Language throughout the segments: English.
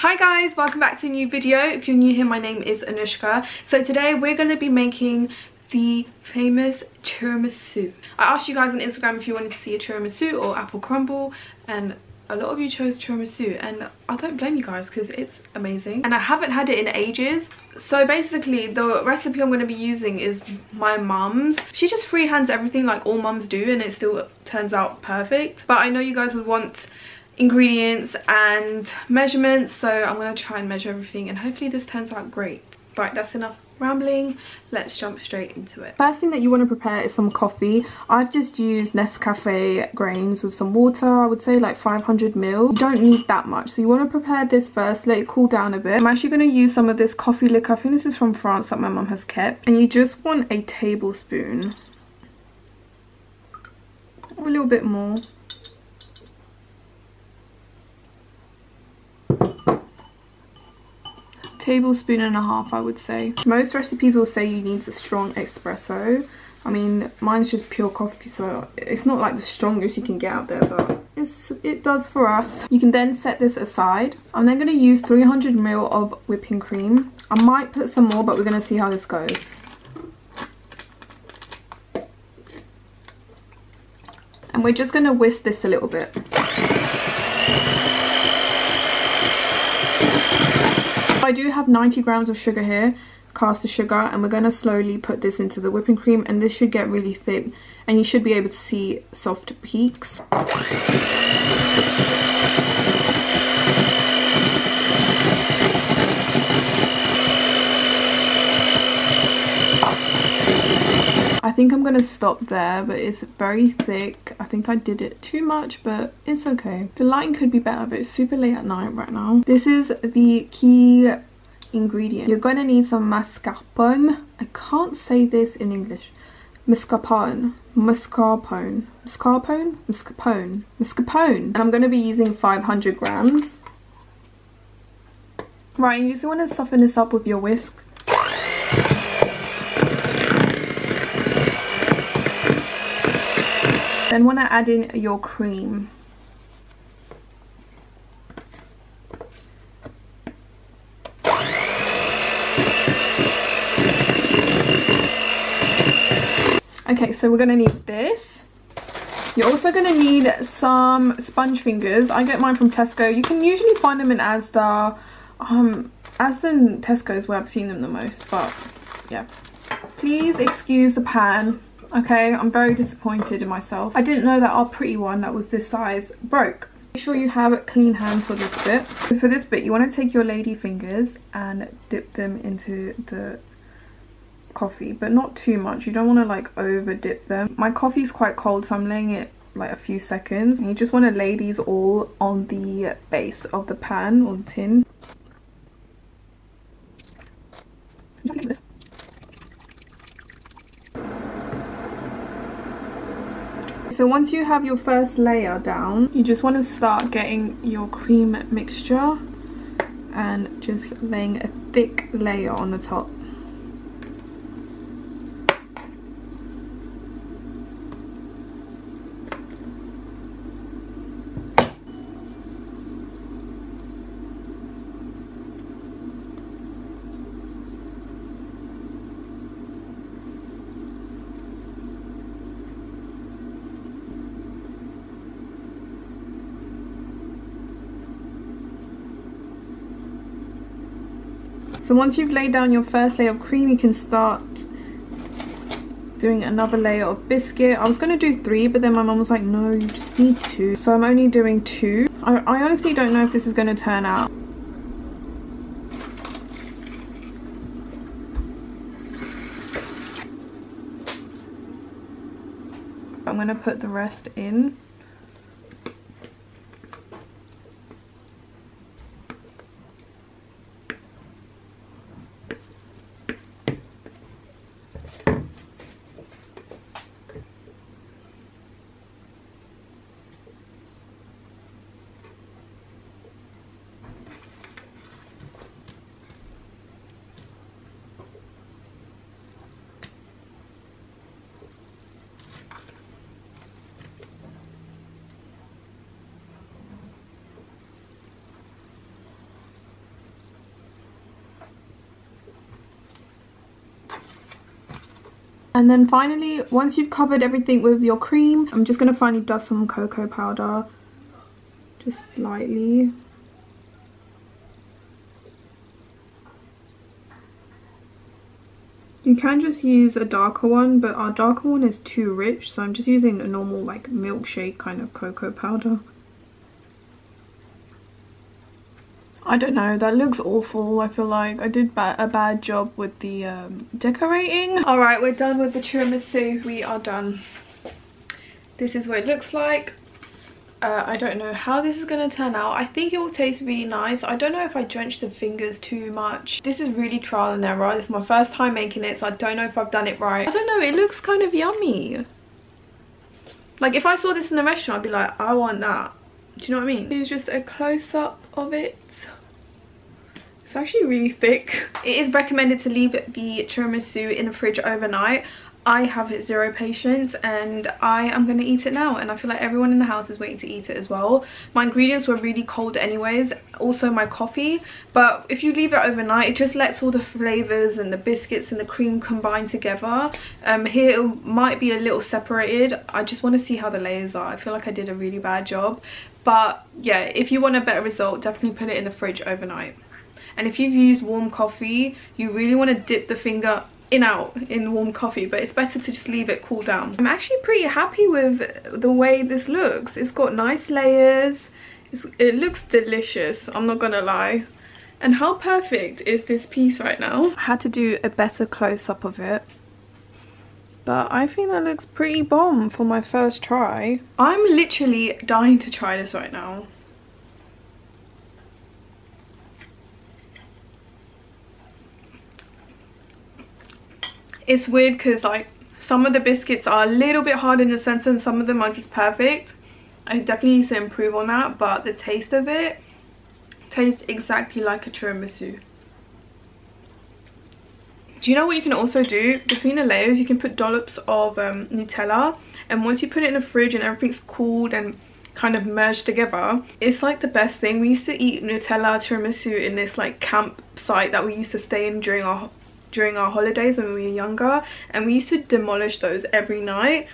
Hi guys, welcome back to a new video. If you're new here, my name is Anoushka. So today we're going to be making the famous tiramisu. I asked you guys on Instagram if you wanted to see a tiramisu or apple crumble and a lot of you chose tiramisu and I don't blame you guys because it's amazing and I haven't had it in ages so basically the recipe I'm going to be using is my mum's she just freehands everything like all mums do and it still turns out perfect but I know you guys would want ingredients and measurements. So i'm going to try and measure everything and hopefully this turns out great. Right that's enough rambling. Let's jump straight into it. First thing that you want to prepare is some coffee. I've just used nescafe grains with some water i would say like 500 mil. You don't need that much so you want to prepare this first let it cool down a bit. I'm actually going to use some of this coffee liquor i think this is from france that my mom has kept. And you just want a tablespoon or a little bit more tablespoon and a half I would say. Most recipes will say you need a strong espresso. I mean mine's just pure coffee so it's not like the strongest you can get out there but it does for us. You can then set this aside. I'm then going to use 300 ml of whipping cream. I might put some more but we're going to see how this goes. And we're just going to whisk this a little bit. I do have 90 grams of sugar here caster sugar and we're going to slowly put this into the whipping cream and this should get really thick and you should be able to see soft peaks. Think I'm going to stop there, but it's very thick. I think I did it too much, but it's okay. The lighting could be better, but it's super late at night right now. This is the key ingredient. You're going to need some mascarpone. I can't say this in English. Mascarpone. Mascarpone. Mascarpone? Mascarpone. Mascarpone. And I'm going to be using 500 grams. Right, you just want to soften this up with your whisk. Then want to add in your cream. Okay, so we're going to need this. You're also going to need some sponge fingers. I get mine from Tesco. You can usually find them in Asda. Um, Asda Tesco is where I've seen them the most, but yeah. Please excuse the pan okay i'm very disappointed in myself. I didn't know that our pretty one that was this size broke. Make sure you have clean hands for this bit. For this bit you want to take your lady fingers and dip them into the coffee but not too much. You don't want to like over dip them. My coffee is quite cold so i'm laying it like a few seconds. And you just want to lay these all on the base of the pan or tin So once you have your first layer down, you just want to start getting your cream mixture and just laying a thick layer on the top. So once you've laid down your first layer of cream, you can start doing another layer of biscuit. I was going to do three, but then my mom was like, no, you just need two. So I'm only doing two. I, I honestly don't know if this is going to turn out. I'm going to put the rest in. And then finally, once you've covered everything with your cream, I'm just going to finally dust some cocoa powder. Just lightly. You can just use a darker one, but our darker one is too rich, so I'm just using a normal like milkshake kind of cocoa powder. I don't know, that looks awful. I feel like I did ba a bad job with the um, decorating. Alright, we're done with the tiramisu. We are done. This is what it looks like. Uh, I don't know how this is going to turn out. I think it will taste really nice. I don't know if I drenched the fingers too much. This is really trial and error. This is my first time making it, so I don't know if I've done it right. I don't know, it looks kind of yummy. Like, if I saw this in a restaurant, I'd be like, I want that. Do you know what I mean? Here's just a close-up of it. It's actually really thick. It is recommended to leave the tiramisu in the fridge overnight. I have zero patience and I am going to eat it now and I feel like everyone in the house is waiting to eat it as well. My ingredients were really cold anyways, also my coffee, but if you leave it overnight it just lets all the flavours and the biscuits and the cream combine together. Um, here it might be a little separated, I just want to see how the layers are. I feel like I did a really bad job, but yeah, if you want a better result definitely put it in the fridge overnight. And if you've used warm coffee, you really want to dip the finger in out in warm coffee but it's better to just leave it cool down. I'm actually pretty happy with the way this looks. It's got nice layers. It's, it looks delicious i'm not gonna lie. And how perfect is this piece right now? I had to do a better close-up of it. But I think that looks pretty bomb for my first try. I'm literally dying to try this right now. It's weird because like some of the biscuits are a little bit hard in the center and some of them are just perfect. I definitely need to improve on that but the taste of it tastes exactly like a tiramisu. Do you know what you can also do? Between the layers you can put dollops of um, nutella and once you put it in the fridge and everything's cooled and kind of merged together it's like the best thing. We used to eat nutella tiramisu in this like campsite that we used to stay in during our during our holidays when we were younger and we used to demolish those every night.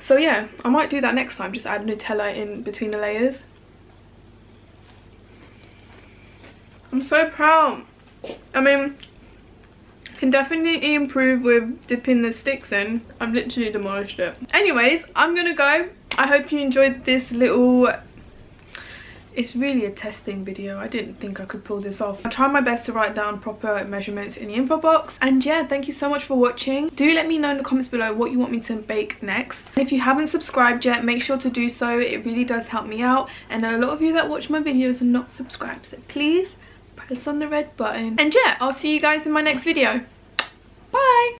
So yeah i might do that next time just add nutella in between the layers. I'm so proud. I mean can definitely improve with dipping the sticks in. I've literally demolished it. Anyways i'm gonna go. I hope you enjoyed this little it's really a testing video. I didn't think i could pull this off. I tried my best to write down proper measurements in the info box. And yeah thank you so much for watching. Do let me know in the comments below what you want me to bake next. And if you haven't subscribed yet make sure to do so. It really does help me out. And a lot of you that watch my videos are not subscribed. So please press on the red button. And yeah i'll see you guys in my next video